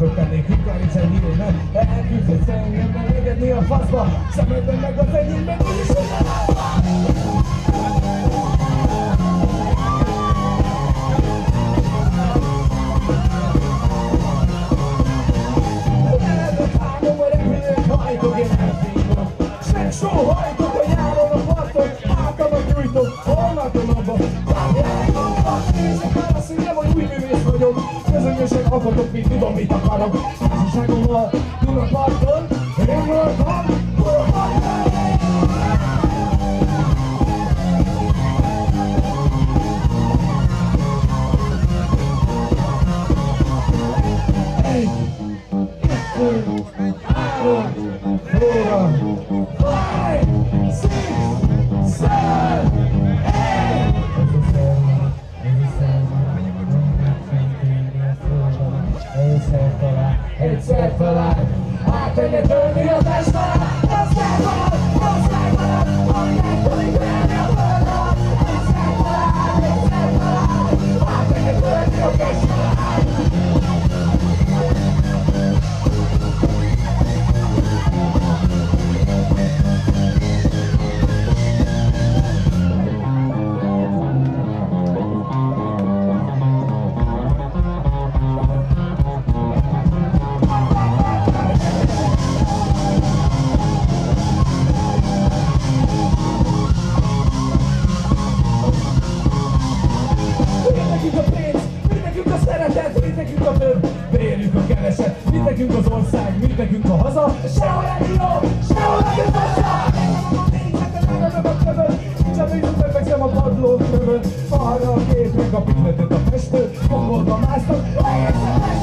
Ezt engem elengedni a faszba. Szemedben meg a repülők hajtok én S meg sóhajtok a nyáron a parton. Holnaton abba Vágják a nézek már azt, hogy nem vagy új művész vagyok Közönösen alkotok, mint tudom, mit akarok. Társaságommal Dunaparton Én It's set for life. I think it's me a best life. Nekünk az ország, mit nekünk a haza, sehol nem jó, sehol! Megölöm a a a padlón kövön, arra a képnek a pikletet a festő, hombolba másztam, egészen mestem!